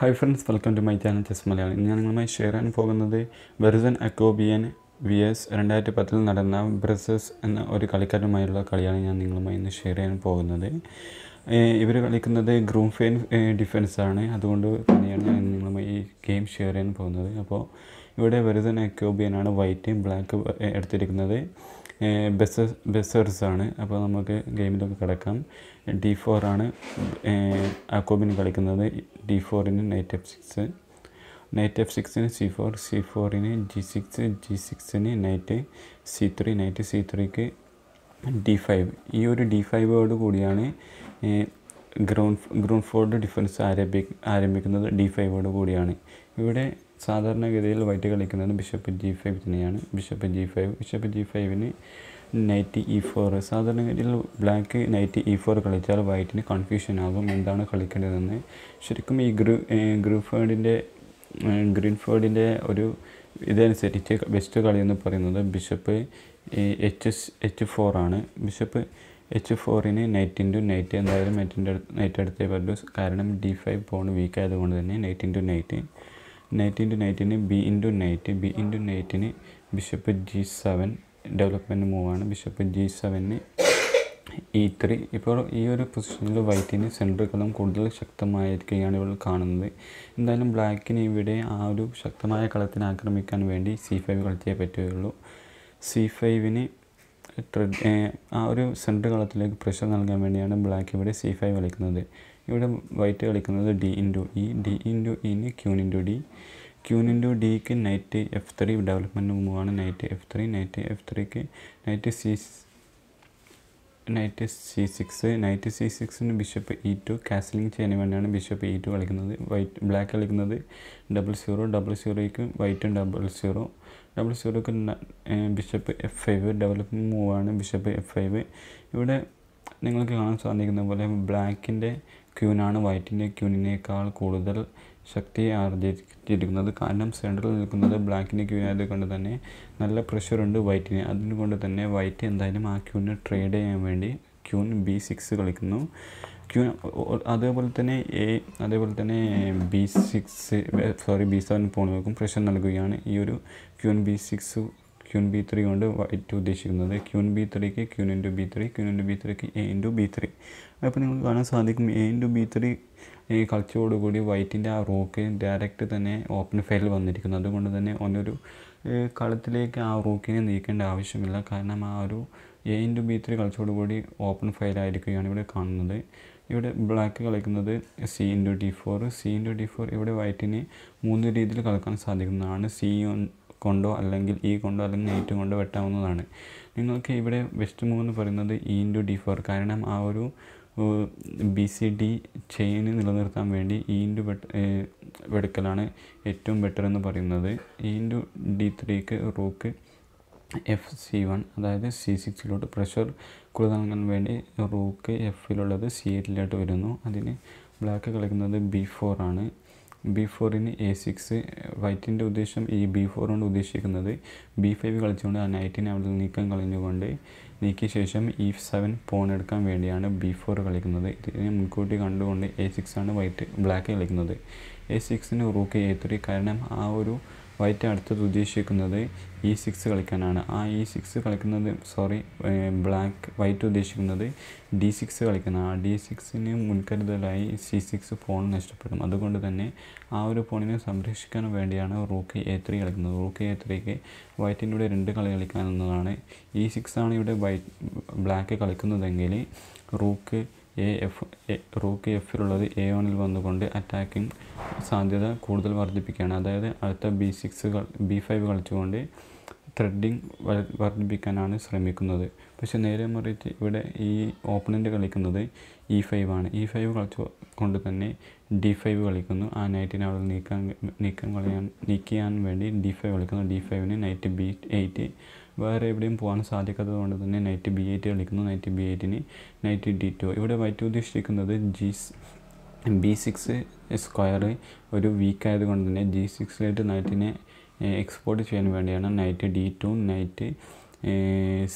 Hi friends welcome to my channel chess Malayalam ഇന്ന് ഞാൻ നിങ്ങളുമായി ഷെയർ ചെയ്യാൻ പോകുന്നത് വെർസൻ അക്കോബിയൻ വി എസ് രണ്ടായിരത്തി പത്തിൽ നടന്ന ബ്രസസ് എന്ന ഒരു കളിക്കാരുമായുള്ള കളിയാണ് ഞാൻ നിങ്ങളുമായി ഇന്ന് ഷെയർ ചെയ്യാൻ പോകുന്നത്. ഇവർ കളിക്കുന്നത് ഗ്രൂം ഫെയിൻ ഡിഫൻസ് ആണ്. അതുകൊണ്ട് തന്നെയാണ് ഞാൻ നിങ്ങളുമായി ഈ ഗെയിം ഷെയർ ചെയ്യാൻ പോകുന്നത്. അപ്പോൾ ഇവിടെ വെർസൻ അക്കോബിയനാണ് വൈറ്റ് ബ്ലാക്ക് എടുത്തിരിക്കുന്നത്. ബെസേഴ്സ് ആണ്. അപ്പോൾ നമുക്ക് ഗെയിമിലൊക്കെ കിടക്കാം. ഡി ഫോറാണ് അക്കോബിന് കളിക്കുന്നത്. D ഫോറിന് knight F six knight F സിക്സിന് C four C ഫോറിന് G six G സിക്സിന് knight C three knight C ത്രീക്ക് D five ഈ ഒരു ഡി ഫൈവോട് കൂടിയാണ് ഗ്രൗണ്ട് ഗ്രൗണ്ട് ഫോർഡ് ഡിഫൻസ് ആരംഭി ആരംഭിക്കുന്നത് ഡി ഫൈവോട് കൂടിയാണ്. ഇവിടെ സാധാരണഗതിയിൽ വൈറ്റ് കളിക്കുന്നത് ബിഷപ്പ് ജി ഫൈവ് തന്നെയാണ്. Bishop G five bishop G ഫൈവിന് knight E four. സാധാരണഗതിയിൽ ബ്ലാക്ക് നൈറ്റ് ഇ ഫോർ കളിച്ചാൽ വൈറ്റിന് കൺഫ്യൂഷൻ ആകും എന്താണ് കളിക്കേണ്ടതെന്ന്. ശരിക്കും ഈ ഗ്രൂ ഗ്രൂഫേഡിന്റെ ഗ്രീൻഫേർഡിന്റെ ഒരു ഇതനുസരിച്ച് ബെസ്റ്റ് കളി എന്ന് പറയുന്നത് ബിഷപ്പ് എച്ച് എച്ച് ഫോർ ആണ്. ബിഷപ്പ് എച്ച് ഫോറിന് നൈറ്റ് ഇന്റു നൈറ്റ് എന്തായാലും നൈറ്റിന്റെ നൈറ്റ് അടുത്തേ പറ്റൂ. കാരണം ഡി ഫൈവ് പോണ് വീക്ക് ആയതുകൊണ്ട് തന്നെ knight into knight knight into നൈറ്റിന് B into knight B into നൈറ്റിന് bishop G seven development മൂവാണ്. Bishop G seven E three. ഇപ്പോൾ ഈ ഒരു പൊസിഷനിൽ വൈറ്റിന് സെൻട്രൽ കളം കൂടുതൽ ശക്തമായിരിക്കുകയാണ് ഇവിടെ കാണുന്നത്. എന്തായാലും ബ്ലാക്കിന് ഇവിടെ ആ ഒരു ശക്തമായ കളത്തിനെ ആക്രമിക്കാൻ വേണ്ടി സി ഫൈവ് കളിച്ചേ പറ്റുകയുള്ളൂ. സി ഫൈവിന് ആ ഒരു സെൻട്രൽ കളത്തിലേക്ക് പ്രഷർ നൽകാൻ വേണ്ടിയാണ് ബ്ലാക്ക് ഇവിടെ സി ഫൈവ് കളിക്കുന്നത്. ഇവിടെ വൈറ്റ് കളിക്കുന്നത് D into E D into ഇന് queen into D queen into ഡിക്ക് knight F three development മൂവാണ് knight F three knight F ത്രീക്ക് knight C knight C six knight C സിക്സിന് bishop E two castling ചെയ്യാൻ വേണ്ടിയാണ് bishop E two കളിക്കുന്നത്. White black കളിക്കുന്നത് double zero double സീറോയ്ക്ക് വൈറ്റും double zero double സീറോക്ക് bishop F five development മൂവാണ് bishop F five ഇവിടെ നിങ്ങൾക്ക് കാണാൻ സാധിക്കുന്ന പോലെ ബ്ലാക്കിന്റെ ക്യൂനാണ് വൈറ്റിന്റെ ക്യൂനിനേക്കാൾ കൂടുതൽ ശക്തി ആർജിച്ചിരിക്കുന്നത് കാരണം സെൻട്രൽ നിൽക്കുന്നത് ബ്ലാക്കിന്റെ ക്യൂനായത് കൊണ്ട് തന്നെ നല്ല പ്രഷറുണ്ട് വൈറ്റിന്. അതുകൊണ്ട് തന്നെ വൈറ്റ് എന്തായാലും ആ ക്യൂനെ ട്രേഡ് ചെയ്യാൻ വേണ്ടി ക്യൂൻ ബി സിക്സ് കളിക്കുന്നു. ക്യൂൻ അതേപോലെ തന്നെ എ അതേപോലെ തന്നെ B six sorry B seven പോണവർക്കും pressure നൽകുകയാണ്. ഈ ഒരു queen B six queen B three കൊണ്ട് വൈറ്റ് ഉദ്ദേശിക്കുന്നത് queen B ത്രീക്ക് queen into B three queen into B ത്രീക്ക് A into B three. അപ്പോൾ നിങ്ങൾക്ക് കാണാൻ സാധിക്കും എ ഇന്റു ബി ത്രീ ഈ കളിച്ചതോടുകൂടി വൈറ്റിന്റെ ആ റോക്ക് ഡയറക്റ്റ് തന്നെ ഓപ്പൺ ഫയലിൽ വന്നിരിക്കുന്നു. അതുകൊണ്ട് തന്നെ ഒന്നൊരു കളത്തിലേക്ക് ആ റോക്കിനെ നീക്കേണ്ട ആവശ്യമില്ല. കാരണം ആ ഒരു എ ഇന്റു ബി ത്രീ കളിച്ചതോടുകൂടി ഓപ്പൺ ഫയലായിരിക്കുകയാണ് ഇവിടെ കാണുന്നത്. ഇവിടെ ബ്ലാക്ക് കളിക്കുന്നത് C into D four C into D four ഇവിടെ വൈറ്റിന് മൂന്ന് രീതിയിൽ കളിക്കാൻ സാധിക്കുന്നതാണ്. സി കൊണ്ടോ അല്ലെങ്കിൽ ഇ കൊണ്ടോ അല്ലെങ്കിൽ നൈറ്റ് കൊണ്ടോ വെട്ടാവുന്നതാണ്. നിങ്ങൾക്ക് ഇവിടെ വെസ്റ്റ് മൂവ് എന്ന് പറയുന്നത് ഇ ഇന്റു ഡി ഫോർ കാരണം ആ ഒരു ബി സി ഡി ചെയിന് നിലനിർത്താൻ വേണ്ടി ഇ ഇന്റു വെടുക്കലാണ് ഏറ്റവും ബെറ്റർ എന്ന് പറയുന്നത്. ഇ ഇന്റു ഡി ത്രീക്ക് റൂക്ക് എഫ് സി വൺ അതായത് സി സിക്സിലോട്ട് പ്രഷർ കൂടുതൽ നൽകാൻ വേണ്ടി റൂക്ക് എഫിലുള്ളത് സി എയ്റ്റിലോട്ട് വരുന്നു. അതിന് ബ്ലാക്ക് കളിക്കുന്നത് ബി ഫോർ ആണ്. ബി ഫോറിന് എ സിക്സ് വൈറ്റിന്റെ ഉദ്ദേശം ഈ ബി ഫോർ കൊണ്ട് ഉദ്ദേശിക്കുന്നത് ബി ഫൈവ് കളിച്ചുകൊണ്ട് ആ നൈറ്റിനെ അവിടെ നീക്കം കളഞ്ഞുകൊണ്ട് നീക്കിയ ശേഷം ഇ സെവൻ പോൺ എടുക്കാൻ വേണ്ടിയാണ് ബി ഫോർ കളിക്കുന്നത്. ഇതിനെ മുൻകൂട്ടി കണ്ടുകൊണ്ട് എ സിക്സ് ആണ് വൈറ്റ് ബ്ലാക്ക് കളിക്കുന്നത്. എ സിക്സിന് റൂക്ക് എ ത്രീ കാരണം ആ ഒരു വൈറ്റ് അടുത്തത് ഉദ്ദേശിക്കുന്നത് ഇ സിക്സ് കളിക്കാനാണ്. ആ ഇ സിക്സ് കളിക്കുന്നത് സോറി ബ്ലാക്ക് വൈറ്റ് ഉദ്ദേശിക്കുന്നത് ഡി സിക്സ് കളിക്കുന്ന ആ ഡി സിക്സിന് മുൻകരുതലായി സി സിക്സ് ഫോൺ നഷ്ടപ്പെടും. അതുകൊണ്ട് തന്നെ ആ ഒരു ഫോണിനെ സംരക്ഷിക്കാൻ വേണ്ടിയാണ് റൂക്ക് എ ത്രീ കളിക്കുന്നത്. റൂക്ക് എ ത്രീക്ക് വൈറ്റിന്റെ കൂടെ രണ്ട് കളി കളിക്കാവുന്നതാണ് ഇ സിക്സ് ആണ് ഇവിടെ വൈറ്റ് ബ്ലാക്ക് കളിക്കുന്നതെങ്കിൽ റൂക്ക് എ എഫ് റൂക്ക് എഫിലുള്ളത് എ വണിൽ വന്നുകൊണ്ട് അറ്റാക്കിംഗ് സാധ്യത കൂടുതൽ വർദ്ധിപ്പിക്കുകയാണ്. അതായത് അടുത്ത ബി സിക്സ് ബി ഫൈവ് കളിച്ചുകൊണ്ട് ത്രെഡിങ് വർദ്ധിപ്പിക്കാനാണ് ശ്രമിക്കുന്നത്. പക്ഷേ നേരെ മറിച്ച് ഇവിടെ ഈ ഓപ്പണന്റ് കളിക്കുന്നത് ഇ ഫൈവ് ആണ്. ഇ ഫൈവ് കളിച്ചു കൊണ്ട് തന്നെ ഡി ഫൈവ് കളിക്കുന്നു. ആ നൈറ്റിനെ അവിടെ നീക്കാൻ നീക്കം കളയാൻ നീക്കിയാൻ വേണ്ടി ഡി ഫൈവ് കളിക്കുന്നു. ഡി ഫൈവിന് നൈറ്റ് ബി എയ്റ്റ് വേറെ എവിടെയും പോകാൻ സാധിക്കാത്തത് കൊണ്ട് തന്നെ നൈറ്റ് ബി എയ്റ്റ് കളിക്കുന്നു. നൈറ്റ് ബി എയ്റ്റിന് നൈറ്റ് ഡി ടു ഇവിടെ വൈറ്റ് ഉദ്ദേശിക്കുന്നത് ജി ബി സിക്സ് സ്ക്വയർ ഒരു വീക്കായത് കൊണ്ട് തന്നെ ജി സിക്സിലായിട്ട് നൈറ്റിനെ എക്സ്പോർട്ട് ചെയ്യാൻ വേണ്ടിയാണ് knight D two knight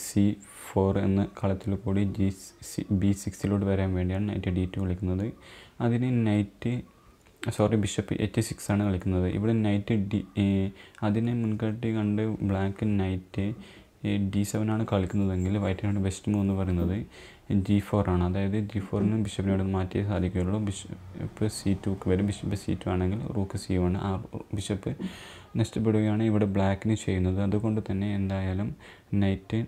C four എന്ന കളത്തിൽ കൂടി ജി സി ബി സിക്സിലോട്ട് വരാൻ വേണ്ടിയാണ് നൈറ്റ് ഡി ടു കളിക്കുന്നത്. അതിന് knight sorry bishop H six ആണ് കളിക്കുന്നത്. ഇവിടെ നൈറ്റ് ഡി അതിനെ മുൻകൂട്ടി കണ്ട് ബ്ലാക്ക് നൈറ്റ് ഡി സെവൻ ആണ് കളിക്കുന്നതെങ്കിൽ വൈറ്റിനാണ് ബെസ്റ്റ് മൂവ് എന്ന് പറയുന്നത്. ജി ഫോറാണ് ആണ്. അതായത് ജി ഫോറിന് ബിഷപ്പിനോട് മാറ്റിയേ സാധിക്കുകയുള്ളൂ. ബിഷപ്പ് സി ടുക്ക് വരും ബിഷപ്പ് സി ടു ആണെങ്കിൽ റൂക്ക് സി വൺ ആ ബിഷപ്പ് നഷ്ടപ്പെടുകയാണ് ഇവിടെ ബ്ലാക്കിന് ചെയ്യുന്നത്. അതുകൊണ്ട് തന്നെ എന്തായാലും നൈറ്റ്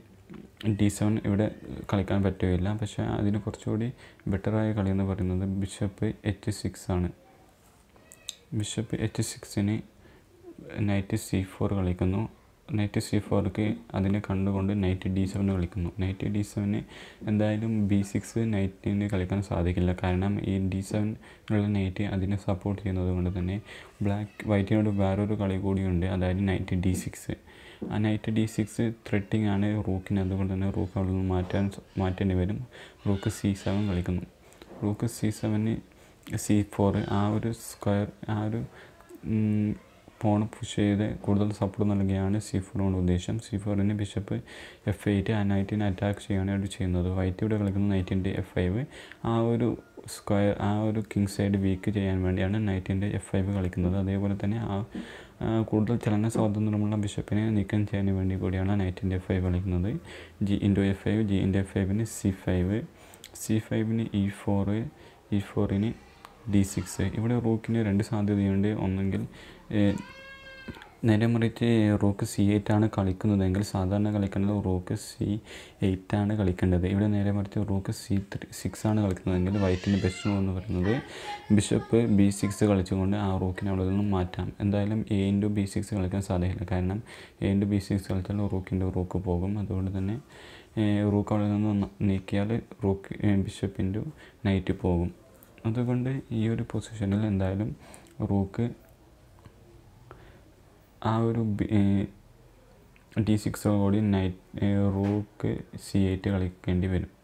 ഡി സെവൻ ഇവിടെ കളിക്കാൻ പറ്റുകയില്ല. പക്ഷേ അതിന് കുറച്ചുകൂടി ബെറ്ററായ കളി എന്ന് പറയുന്നത് ബിഷപ്പ് എച്ച് സിക്സ് ആണ്. ബിഷപ്പ് എച്ച് സിക്സിന് നൈറ്റ് സി ഫോർ കളിക്കുന്നു. നൈറ്റ് സി ഫോർക്ക് അതിനെ കണ്ടുകൊണ്ട് നൈറ്റ് ഡി സെവൻ കളിക്കുന്നു. നൈറ്റ് ഡി സെവന് എന്തായാലും ബി സിക്സ് നൈറ്റിന് കളിക്കാൻ സാധിക്കില്ല. കാരണം ഈ ഡി സെവൻ ഉള്ള നൈറ്റ് അതിനെ സപ്പോർട്ട് ചെയ്യുന്നത് കൊണ്ട് തന്നെ ബ്ലാക്ക് വൈറ്റിനോട് വേറൊരു കളി കൂടിയുണ്ട്. അതായത് നൈറ്റ് ഡി സിക്സ് ആ നൈറ്റ് ഡി സിക്സ് ത്രെട്ടിങ് ആണ് റൂക്കിന് അതുകൊണ്ട് തന്നെ റൂക്ക് അവിടെ നിന്ന് മാറ്റാൻ മാറ്റേണ്ടി വരും. റൂക്ക് സി സെവൻ കളിക്കുന്നു. റൂക്ക് സി സെവന് സി ഫോർ ആ ഒരു സ്ക്വയർ ആ ഒരു പോൺ പുഷ് ചെയ്ത് കൂടുതൽ സപ്പോർട്ട് നൽകുകയാണ് സി കൊണ്ട് ഉദ്ദേശം. സി ഫോറിന് ബിഷപ്പ് എഫ് എയ്റ്റ് ആ നൈറ്റിനെ അറ്റാക്ക് ചെയ്യുകയാണ് അവർ ചെയ്യുന്നത്. വൈറ്റ് ഇവിടെ കളിക്കുന്ന നൈറ്റിന്റെ എഫ് ഫൈവ് ആ ഒരു സ്ക്വയർ ആ ഒരു കിങ് സൈഡ് വീക്ക് ചെയ്യാൻ വേണ്ടിയാണ് നൈറ്റിന്റെ എഫ് ഫൈവ് കളിക്കുന്നത്. അതേപോലെ തന്നെ ആ കൂടുതൽ ചലന സ്വാതന്ത്ര്യമുള്ള ബിഷപ്പിനെ നീക്കം ചെയ്യാൻ വേണ്ടി കൂടിയാണ് നൈറ്റിന്റെ എഫ് ഫൈവ് കളിക്കുന്നത്. G into F five G into F ഫൈവിന് C five C ഫൈവിന് ഇ ഫോറ് ഇ ഫോറിന് ഡി സിക്സ് ഇവിടെ റൂക്കിന് രണ്ട് സാധ്യതയുണ്ട്. ഒന്നെങ്കിൽ നേരെ മറിച്ച് റോക്ക് സി എയ്റ്റ് ആണ് കളിക്കുന്നതെങ്കിൽ സാധാരണ കളിക്കേണ്ടത് റോക്ക് സി എയ്റ്റ് ആണ് കളിക്കേണ്ടത്. ഇവിടെ നേരെ മറിച്ച് റോക്ക് സി ത്രീ സിക്സ് ആണ് കളിക്കുന്നതെങ്കിൽ വൈറ്റിന്റെ ബെസ്റ്റ് മൂവ് എന്ന് പറയുന്നത് ബിഷപ്പ് ബി സിക്സ് കളിച്ചുകൊണ്ട് ആ റോക്കിനെ അവിടെ നിന്നും മാറ്റാം. എന്തായാലും എ ഇന്റു ബി സിക്സ് കളിക്കാൻ സാധിക്കില്ല കാരണം എ ഇന്റു ബി സിക്സ് കളിച്ചാൽ റോക്കിന്റെ റോക്ക് പോകും. അതുകൊണ്ട് തന്നെ റോക്ക് അവിടെ നിന്ന് നീക്കിയാൽ റോക്ക് ബിഷപ്പ് നൈറ്റ് പോകും. അതുകൊണ്ട് ഈ ഒരു പൊസിഷനിൽ എന്തായാലും റൂക്ക് ആ ഒരു ഡി സിക്സോടുകൂടി നൈറ്റ് റൂക്ക് സി എയ്റ്റ് കളിക്കേണ്ടി വരും.